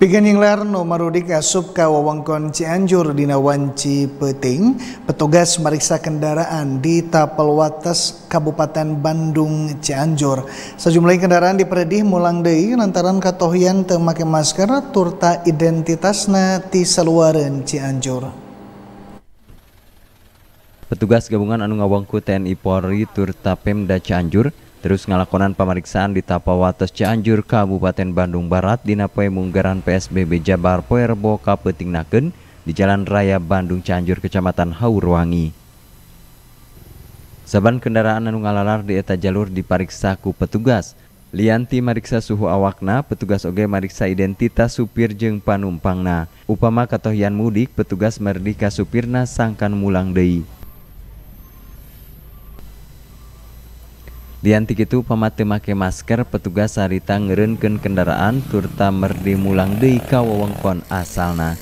Pigenyinglar no marudik asup ka wawangkon Cianjur dina wanci peting, petugas meriksa kendaraan di tapal wates Kabupaten Bandung Cianjur. Sejumlah kendaraan dipredih mulang deui lantaran katohian teu masker turta identitasna ti saluareun Cianjur. Petugas gabungan anu ngawangku TNI Polri turta Pemda Cianjur terus ngalakonan pemeriksaan di Tapawates Cianjur Kabupaten Bandung Barat di poe munggaran PSBB Jabar poe rebo kapetingnakeun di Jalan Raya Bandung Cianjur Kecamatan Haurwangi. Saban kendaraan anu ngalalar di eta jalur dipariksa ku petugas. Lianti mariksa suhu awakna, petugas oge mariksa identitas supir jeung panumpangna. Upama katohian mudik, petugas merdika supirna sangkan mulang deui. Diantik itu pamate make masker petugas sarita ngerenkeun kendaraan turta merdi mulang deui ka asalna.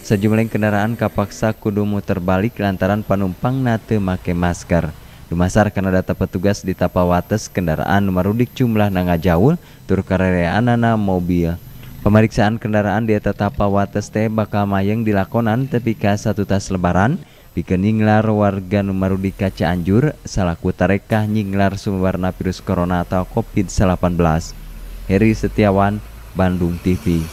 Sejumlah kendaraan kapaksa kudu muter balik lantaran panumpang teu make masker. Dumasar karena data petugas di Tapawates kendaraan marudik jumlah nanga jaul tur karereanana mobil. Pemeriksaan kendaraan di Tapawates teh bakal mayeng dilakonan tepi ka satu tas lebaran Pikeninglar warga di kaca anjur salaku tarekah nyinglar sumberna virus corona atau COVID-19. Heri Setiawan, Bandung TV.